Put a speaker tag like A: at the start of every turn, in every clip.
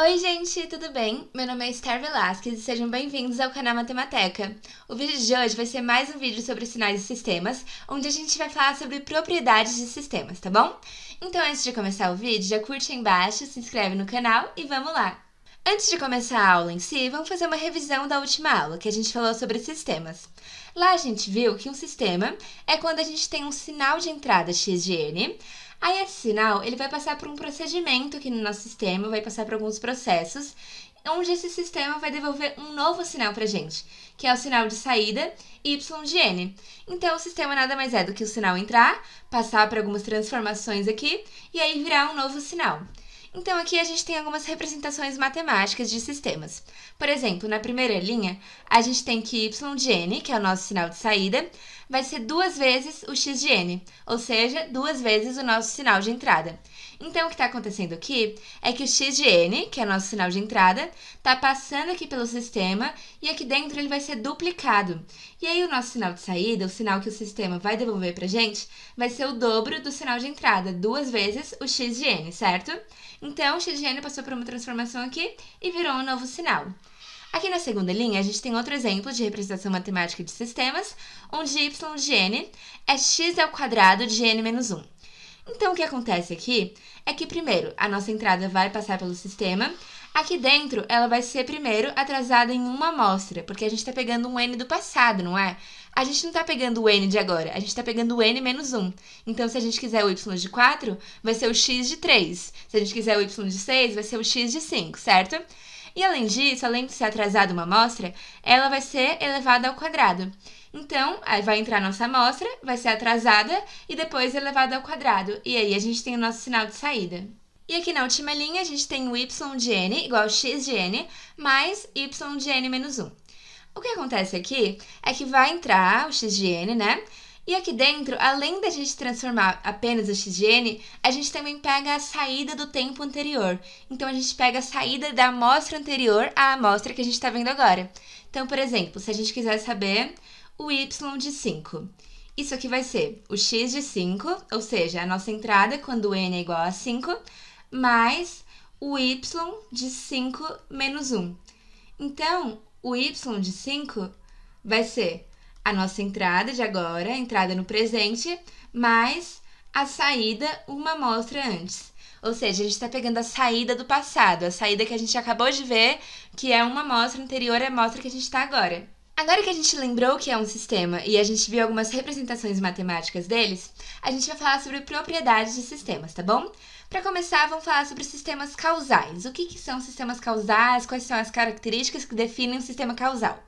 A: Oi, gente, tudo bem? Meu nome é Esther Velasquez e sejam bem-vindos ao canal Matemateca. O vídeo de hoje vai ser mais um vídeo sobre sinais e sistemas, onde a gente vai falar sobre propriedades de sistemas, tá bom? Então, antes de começar o vídeo, já curte aí embaixo, se inscreve no canal e vamos lá! Antes de começar a aula em si, vamos fazer uma revisão da última aula, que a gente falou sobre sistemas. Lá a gente viu que um sistema é quando a gente tem um sinal de entrada x de n, Aí esse sinal, ele vai passar por um procedimento aqui no nosso sistema, vai passar por alguns processos, onde esse sistema vai devolver um novo sinal para gente, que é o sinal de saída y de n. Então, o sistema nada mais é do que o sinal entrar, passar por algumas transformações aqui, e aí virar um novo sinal. Então, aqui a gente tem algumas representações matemáticas de sistemas. Por exemplo, na primeira linha, a gente tem que y de n, que é o nosso sinal de saída, vai ser duas vezes o x de n, ou seja, duas vezes o nosso sinal de entrada. Então, o que está acontecendo aqui é que o x de n, que é o nosso sinal de entrada, está passando aqui pelo sistema e aqui dentro ele vai ser duplicado. E aí, o nosso sinal de saída, o sinal que o sistema vai devolver para a gente, vai ser o dobro do sinal de entrada, duas vezes o x de n, certo? Então, o x de n passou por uma transformação aqui e virou um novo sinal. Aqui na segunda linha, a gente tem outro exemplo de representação matemática de sistemas, onde y de n é x ao quadrado de n menos 1. Então, o que acontece aqui é que, primeiro, a nossa entrada vai passar pelo sistema. Aqui dentro, ela vai ser, primeiro, atrasada em uma amostra, porque a gente está pegando um n do passado, não é? A gente não está pegando o n de agora, a gente está pegando o n menos 1. Então, se a gente quiser o y de 4, vai ser o x de 3. Se a gente quiser o y de 6, vai ser o x de 5, certo? E além disso, além de ser atrasada uma amostra, ela vai ser elevada ao quadrado. Então, aí vai entrar nossa amostra, vai ser atrasada e depois elevada ao quadrado. E aí a gente tem o nosso sinal de saída. E aqui na última linha, a gente tem o y de n igual a x de n mais y de n menos 1. O que acontece aqui é que vai entrar o x de n, né? E aqui dentro, além da gente transformar apenas o x de n, a gente também pega a saída do tempo anterior. Então, a gente pega a saída da amostra anterior à amostra que a gente está vendo agora. Então, por exemplo, se a gente quiser saber o y de 5. Isso aqui vai ser o x de 5, ou seja, a nossa entrada quando n é igual a 5, mais o y de 5 menos 1. Então, o y de 5 vai ser a nossa entrada de agora, entrada no presente, mais a saída uma amostra antes. Ou seja, a gente está pegando a saída do passado, a saída que a gente acabou de ver, que é uma amostra anterior à amostra que a gente está agora. Agora que a gente lembrou que é um sistema e a gente viu algumas representações matemáticas deles, a gente vai falar sobre propriedades de sistemas, tá bom? Para começar, vamos falar sobre sistemas causais. O que, que são sistemas causais? Quais são as características que definem um sistema causal?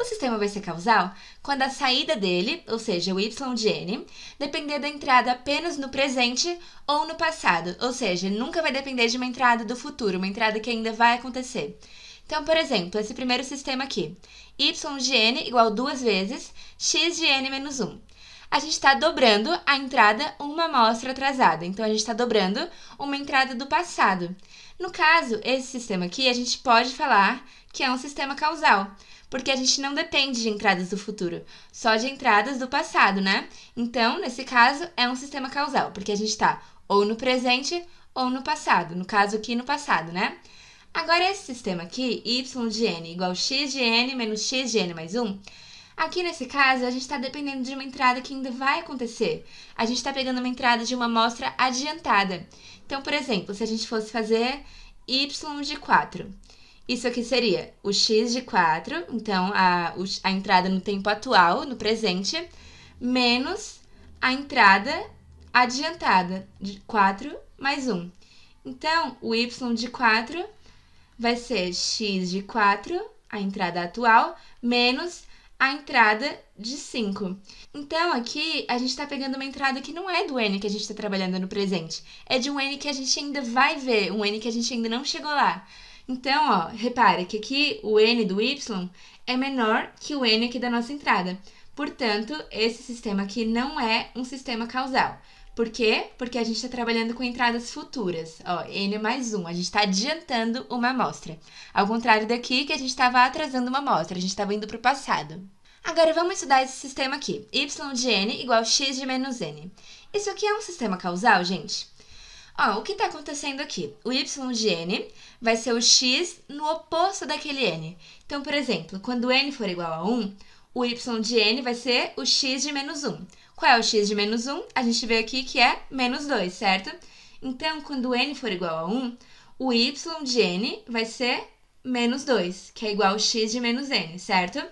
A: O sistema vai ser causal quando a saída dele, ou seja, o y de n, depender da entrada apenas no presente ou no passado, ou seja, nunca vai depender de uma entrada do futuro, uma entrada que ainda vai acontecer. Então, por exemplo, esse primeiro sistema aqui, y de n igual duas vezes x de n menos 1. A gente está dobrando a entrada uma amostra atrasada, então a gente está dobrando uma entrada do passado. No caso, esse sistema aqui, a gente pode falar que é um sistema causal, porque a gente não depende de entradas do futuro, só de entradas do passado, né? Então, nesse caso, é um sistema causal, porque a gente está ou no presente ou no passado, no caso aqui no passado, né? Agora, esse sistema aqui, y de n igual x de n menos x de n mais 1, aqui nesse caso, a gente está dependendo de uma entrada que ainda vai acontecer. A gente está pegando uma entrada de uma amostra adiantada. Então, por exemplo, se a gente fosse fazer y de 4, isso aqui seria o x de 4, então a, a entrada no tempo atual, no presente, menos a entrada adiantada de 4 mais 1. Então, o y de 4 vai ser x de 4, a entrada atual, menos a entrada de 5. Então, aqui, a gente está pegando uma entrada que não é do n que a gente está trabalhando no presente. É de um n que a gente ainda vai ver, um n que a gente ainda não chegou lá. Então, ó, repare que aqui o n do y é menor que o n aqui da nossa entrada. Portanto, esse sistema aqui não é um sistema causal. Por quê? Porque a gente está trabalhando com entradas futuras. Ó, n mais 1, a gente está adiantando uma amostra. Ao contrário daqui, que a gente estava atrasando uma amostra, a gente estava indo para o passado. Agora, vamos estudar esse sistema aqui. y de n igual x de menos n. Isso aqui é um sistema causal, gente? Ó, o que está acontecendo aqui? O y de n vai ser o x no oposto daquele n. Então, por exemplo, quando n for igual a 1, o y de n vai ser o x de menos 1. Qual é o x de menos 1? A gente vê aqui que é menos 2, certo? Então, quando n for igual a 1, o y de n vai ser menos 2, que é igual ao x de menos n, certo?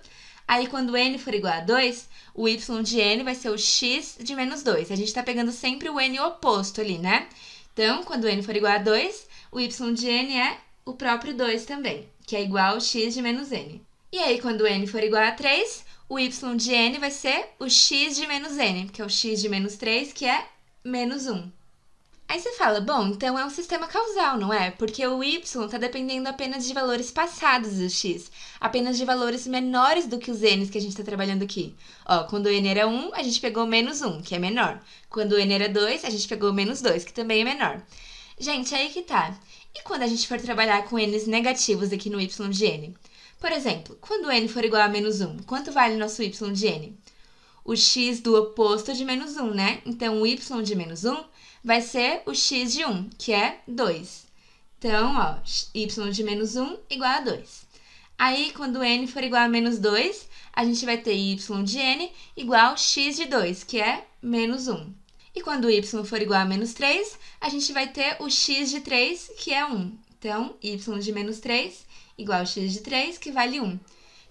A: Aí, quando n for igual a 2, o y de n vai ser o x de menos 2. A gente está pegando sempre o n oposto ali, né? Então, quando n for igual a 2, o y de n é o próprio 2 também, que é igual ao x de menos n. E aí, quando n for igual a 3, o y de n vai ser o x de menos n, que é o x de menos 3, que é menos 1. Aí você fala, bom, então é um sistema causal, não é? Porque o y está dependendo apenas de valores passados do x, apenas de valores menores do que os n que a gente está trabalhando aqui. Ó, quando n era 1, a gente pegou menos 1, que é menor. Quando n era 2, a gente pegou menos 2, que também é menor. Gente, aí que tá. E quando a gente for trabalhar com n's negativos aqui no y de n? Por exemplo, quando n for igual a menos 1, quanto vale nosso y de n? O x do oposto de menos 1, né? Então, o y de menos 1 vai ser o x de 1, que é 2. Então, ó, y de menos 1 igual a 2. Aí, quando n for igual a menos 2, a gente vai ter y de n igual a x de 2, que é menos 1. E quando y for igual a menos 3, a gente vai ter o x de 3, que é 1. Então, y de menos 3 igual a x de 3, que vale 1.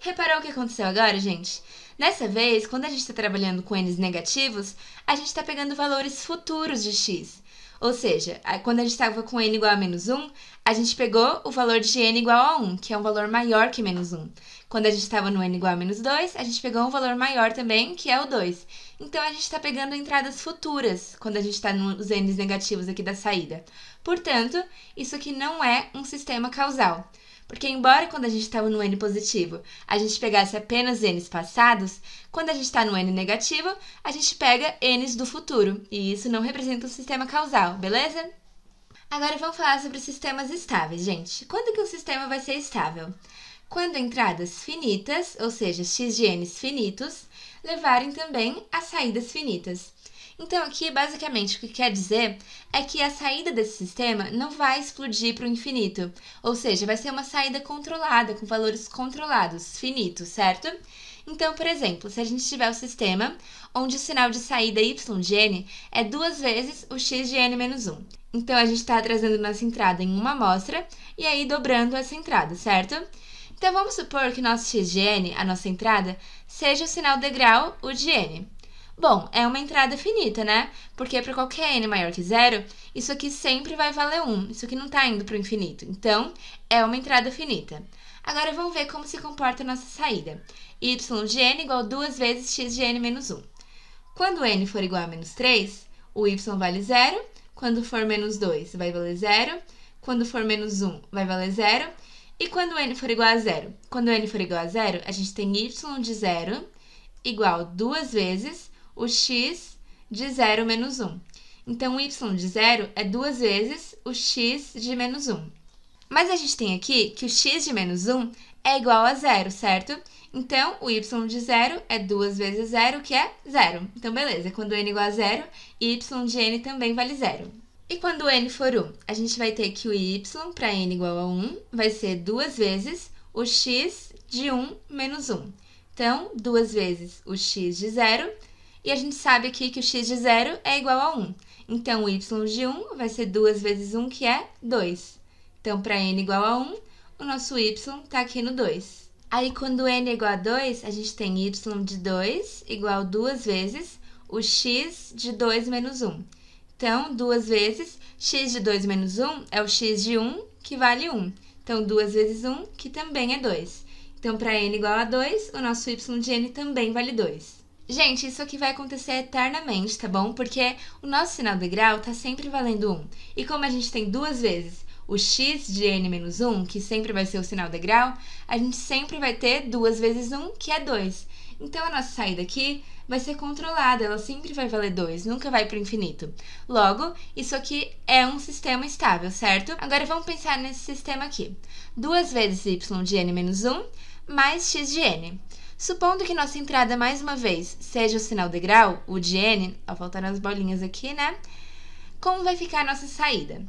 A: Reparou o que aconteceu agora, gente? Dessa vez, quando a gente está trabalhando com n's negativos, a gente está pegando valores futuros de x. Ou seja, quando a gente estava com n igual a menos 1, a gente pegou o valor de n igual a 1, que é um valor maior que menos 1. Quando a gente estava no n igual a menos 2, a gente pegou um valor maior também, que é o 2. Então, a gente está pegando entradas futuras quando a gente está nos n's negativos aqui da saída. Portanto, isso aqui não é um sistema causal. Porque, embora quando a gente estava no N positivo a gente pegasse apenas N's passados, quando a gente está no N negativo, a gente pega N's do futuro. E isso não representa um sistema causal, beleza? Agora vamos falar sobre sistemas estáveis, gente. Quando que o sistema vai ser estável? Quando entradas finitas, ou seja, x de n's finitos, levarem também a saídas finitas. Então, aqui, basicamente, o que quer dizer é que a saída desse sistema não vai explodir para o infinito, ou seja, vai ser uma saída controlada, com valores controlados, finitos, certo? Então, por exemplo, se a gente tiver o sistema onde o sinal de saída y de n é duas vezes o x de n menos 1. Então, a gente está trazendo nossa entrada em uma amostra e aí dobrando essa entrada, certo? Então, vamos supor que nosso x de n, a nossa entrada, seja o sinal degrau, o de n. Bom, é uma entrada finita, né? Porque para qualquer n maior que zero, isso aqui sempre vai valer 1. Isso aqui não está indo para o infinito. Então, é uma entrada finita. Agora, vamos ver como se comporta a nossa saída. y de n igual a 2 vezes x de n menos 1. Quando n for igual a menos 3, o y vale 0. Quando for menos 2, vai valer 0. Quando for menos 1, vai valer 0. E quando n for igual a 0? Quando n for igual a 0, a gente tem y de 0 igual a 2 vezes o x de 0 menos 1. Então, o y de 0 é duas vezes o x de menos 1. Mas a gente tem aqui que o x de menos 1 é igual a zero, certo? Então, o y de 0 é 2 vezes 0, que é 0. Então, beleza, quando n é igual a 0, y de n também vale 0. E quando n for 1, a gente vai ter que o y para n igual a 1 vai ser 2 vezes o x de 1 menos 1. Então, 2 vezes o x de 0 e a gente sabe aqui que o x de 0 é igual a 1. Então, o y de 1 vai ser 2 vezes 1, que é 2. Então, para n igual a 1, o nosso y está aqui no 2. Aí, quando n é igual a 2, a gente tem y de 2 igual 2 vezes o x de 2 menos 1. Então, 2 vezes x de 2 menos 1 é o x de 1, que vale 1. Então, 2 vezes 1, que também é 2. Então, para n igual a 2, o nosso y de n também vale 2. Gente, isso aqui vai acontecer eternamente, tá bom? Porque o nosso sinal de grau tá sempre valendo 1. E como a gente tem duas vezes o x de n menos 1, que sempre vai ser o sinal de grau, a gente sempre vai ter duas vezes 1, que é 2. Então, a nossa saída aqui vai ser controlada, ela sempre vai valer 2, nunca vai para o infinito. Logo, isso aqui é um sistema estável, certo? Agora, vamos pensar nesse sistema aqui. 2 vezes y de n menos 1 mais x de n. Supondo que nossa entrada, mais uma vez, seja o sinal de grau, o de n, ó, faltaram as bolinhas aqui, né? como vai ficar a nossa saída?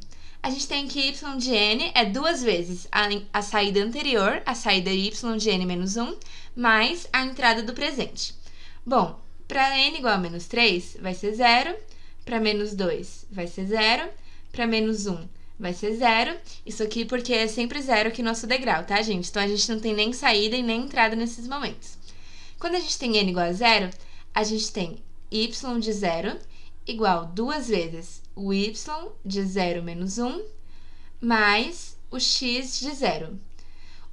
A: A gente tem que y de n é duas vezes a, a saída anterior, a saída y de n menos 1, mais a entrada do presente. Bom, para n igual a menos 3, vai ser 0, para menos 2 vai ser 0, para menos 1 vai ser 0. Isso aqui porque é sempre 0 aqui no nosso degrau, tá, gente? Então, a gente não tem nem saída e nem entrada nesses momentos. Quando a gente tem n igual a 0, a gente tem y de 0 igual duas vezes o y de 0 menos 1 mais o x de 0.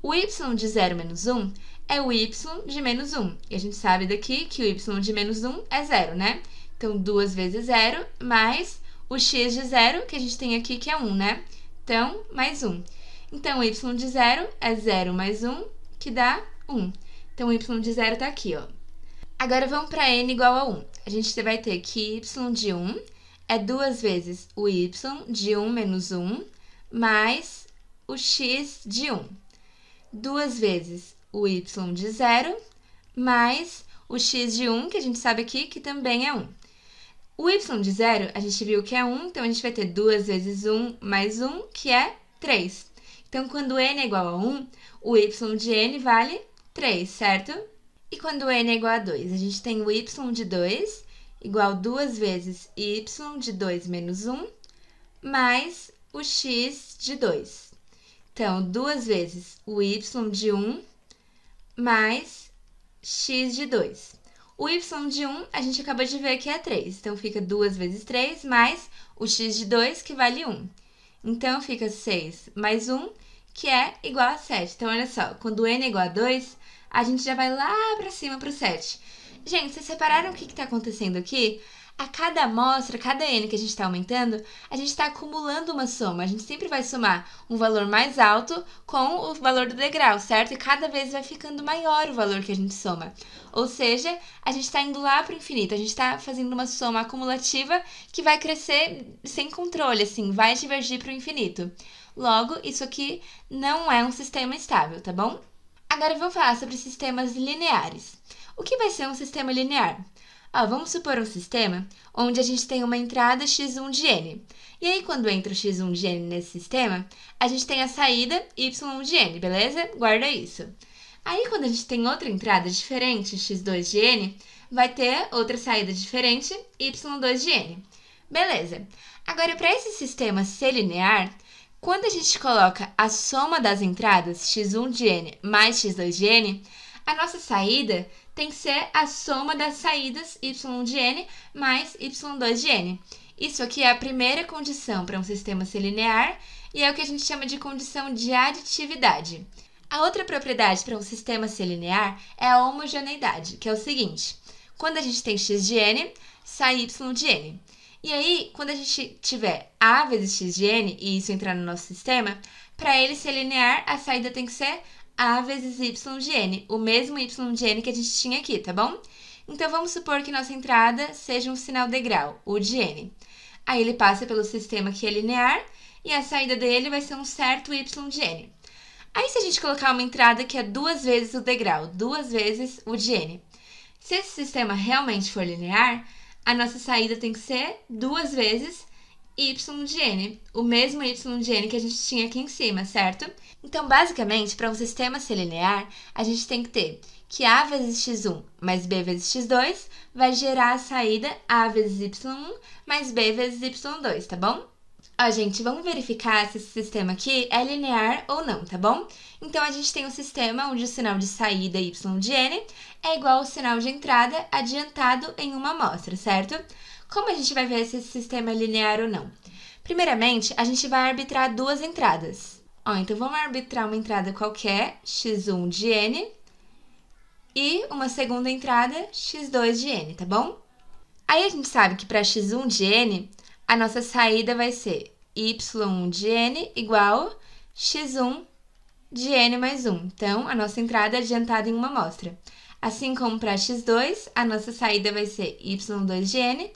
A: O y de 0 menos 1 é o y de menos 1. E a gente sabe daqui que o y de menos 1 é 0, né? Então, 2 vezes 0 mais o x de 0, que a gente tem aqui, que é 1, né? Então, mais 1. Então, y de 0 é 0 mais 1, que dá 1. Então, y de 0 está aqui, ó. Agora, vamos para n igual a 1. A gente vai ter que y de 1 é duas vezes o y de 1 menos 1 mais o x de 1. Duas vezes o y de 0 mais o x de 1, que a gente sabe aqui que também é 1. O y de 0, a gente viu que é 1, então a gente vai ter 2 vezes 1 mais 1, que é 3. Então, quando n é igual a 1, o y de n vale 3, certo? E quando n é igual a 2, a gente tem o y de 2 igual a 2 vezes y de 2 menos 1, mais o x de 2. Então, 2 vezes o y de 1 mais x de 2. O y de 1 a gente acabou de ver que é 3, então fica 2 vezes 3 mais o x de 2, que vale 1. Então, fica 6 mais 1, que é igual a 7. Então, olha só, quando n é igual a 2, a gente já vai lá para cima para o 7. Gente, vocês separaram o que está acontecendo aqui? A cada amostra, cada n que a gente está aumentando, a gente está acumulando uma soma. A gente sempre vai somar um valor mais alto com o valor do degrau, certo? E cada vez vai ficando maior o valor que a gente soma. Ou seja, a gente está indo lá para o infinito. A gente está fazendo uma soma acumulativa que vai crescer sem controle, assim, vai divergir para o infinito. Logo, isso aqui não é um sistema estável, tá bom? Agora vamos falar sobre sistemas lineares. O que vai ser um sistema linear? Ah, vamos supor um sistema onde a gente tem uma entrada x1 de n. E aí, quando entra o x1 de n nesse sistema, a gente tem a saída y1 de n, beleza? Guarda isso. Aí, quando a gente tem outra entrada diferente, x2 de n, vai ter outra saída diferente, y2 de n. Beleza. Agora, para esse sistema ser linear, quando a gente coloca a soma das entradas x1 de n mais x2 de n, a nossa saída tem que ser a soma das saídas y de n mais y2 de n. Isso aqui é a primeira condição para um sistema ser linear e é o que a gente chama de condição de aditividade. A outra propriedade para um sistema ser linear é a homogeneidade, que é o seguinte: quando a gente tem x de n, sai y de n. E aí, quando a gente tiver a vezes x de n e isso entrar no nosso sistema, para ele ser linear, a saída tem que ser a vezes y de n, o mesmo y de n que a gente tinha aqui, tá bom? Então, vamos supor que nossa entrada seja um sinal degrau, o de n. Aí ele passa pelo sistema que é linear e a saída dele vai ser um certo y de n. Aí, se a gente colocar uma entrada que é duas vezes o degrau, duas vezes o de n. Se esse sistema realmente for linear, a nossa saída tem que ser duas vezes y de n, o mesmo y de n que a gente tinha aqui em cima, certo? Então, basicamente, para um sistema ser linear, a gente tem que ter que a vezes x1 mais b vezes x2 vai gerar a saída a vezes y1 mais b vezes y2, tá bom? Ó, gente, vamos verificar se esse sistema aqui é linear ou não, tá bom? Então, a gente tem um sistema onde o sinal de saída y de n é igual ao sinal de entrada adiantado em uma amostra, certo? Como a gente vai ver se esse sistema é linear ou não? Primeiramente, a gente vai arbitrar duas entradas. Ó, então, vamos arbitrar uma entrada qualquer, x1 de n, e uma segunda entrada, x2 de n, tá bom? Aí, a gente sabe que para x1 de n, a nossa saída vai ser y1 de n igual x1 de n mais 1. Então, a nossa entrada é adiantada em uma amostra. Assim como para x2, a nossa saída vai ser y2 de n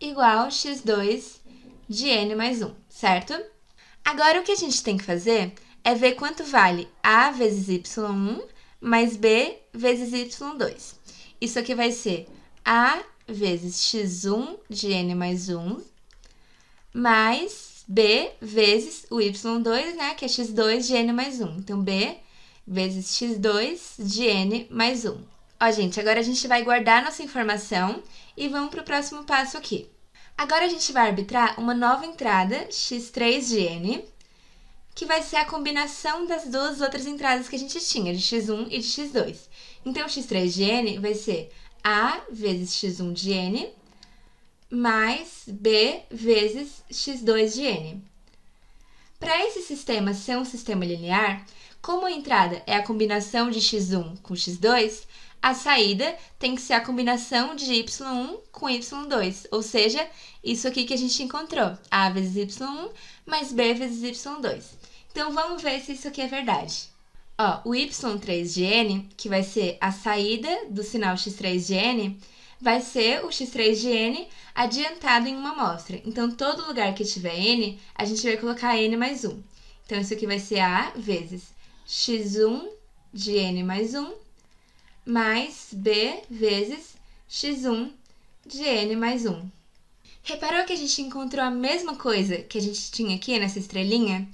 A: igual x2 de n mais 1, certo? Agora, o que a gente tem que fazer é ver quanto vale a vezes y1 mais b vezes y2. Isso aqui vai ser a vezes x1 de n mais 1 mais b vezes o y2, né, que é x2 de n mais 1. Então, b vezes x2 de n mais 1. Ó, gente, agora a gente vai guardar nossa informação e vamos para o próximo passo aqui. Agora a gente vai arbitrar uma nova entrada, x3 de n, que vai ser a combinação das duas outras entradas que a gente tinha, de x1 e de x2. Então, x3 de n vai ser a vezes x1 de n mais b vezes x2 de n. Para esse sistema ser um sistema linear, como a entrada é a combinação de x1 com x2, a saída tem que ser a combinação de y1 com y2, ou seja, isso aqui que a gente encontrou, a vezes y1 mais b vezes y2. Então, vamos ver se isso aqui é verdade. Ó, o y3 de n, que vai ser a saída do sinal x3 de n, vai ser o x3 de n adiantado em uma amostra. Então, todo lugar que tiver n, a gente vai colocar n mais 1. Então, isso aqui vai ser a vezes x1 de n mais 1 mais b vezes x1 de n mais 1. Reparou que a gente encontrou a mesma coisa que a gente tinha aqui nessa estrelinha?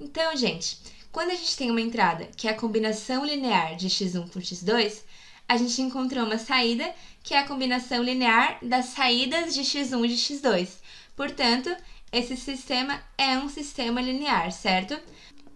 A: Então, gente, quando a gente tem uma entrada que é a combinação linear de x1 com x2, a gente encontrou uma saída que é a combinação linear das saídas de x1 e de x2. Portanto, esse sistema é um sistema linear, certo?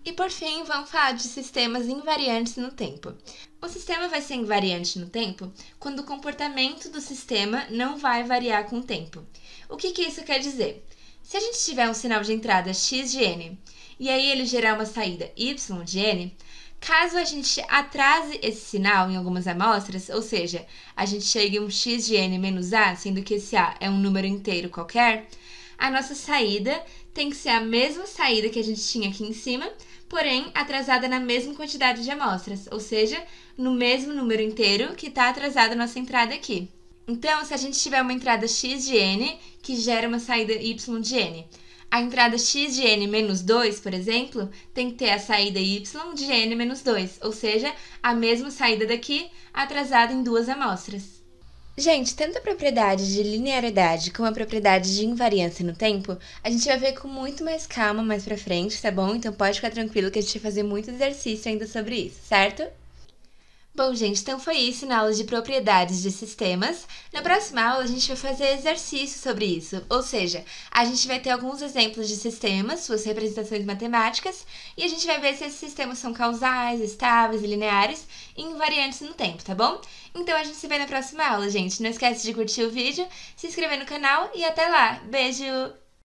A: E por fim, vamos falar de sistemas invariantes no tempo. O sistema vai ser invariante no tempo quando o comportamento do sistema não vai variar com o tempo. O que, que isso quer dizer? Se a gente tiver um sinal de entrada x de n e aí ele gerar uma saída y de n, caso a gente atrase esse sinal em algumas amostras, ou seja, a gente chegue a um x de n menos a, sendo que esse a é um número inteiro qualquer, a nossa saída tem que ser a mesma saída que a gente tinha aqui em cima, porém atrasada na mesma quantidade de amostras, ou seja, no mesmo número inteiro que está atrasada a nossa entrada aqui. Então, se a gente tiver uma entrada x de n que gera uma saída y de n, a entrada x de n menos 2, por exemplo, tem que ter a saída y de n menos 2, ou seja, a mesma saída daqui atrasada em duas amostras. Gente, tanto a propriedade de linearidade como a propriedade de invariância no tempo, a gente vai ver com muito mais calma mais pra frente, tá bom? Então pode ficar tranquilo que a gente vai fazer muito exercício ainda sobre isso, certo? Bom, gente, então foi isso na aula de propriedades de sistemas. Na próxima aula, a gente vai fazer exercício sobre isso, ou seja, a gente vai ter alguns exemplos de sistemas, suas representações matemáticas, e a gente vai ver se esses sistemas são causais, estáveis, lineares e invariantes no tempo, tá bom? Então a gente se vê na próxima aula, gente. Não esquece de curtir o vídeo, se inscrever no canal e até lá. Beijo!